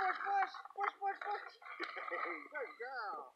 push, push, push, push, push. Good girl.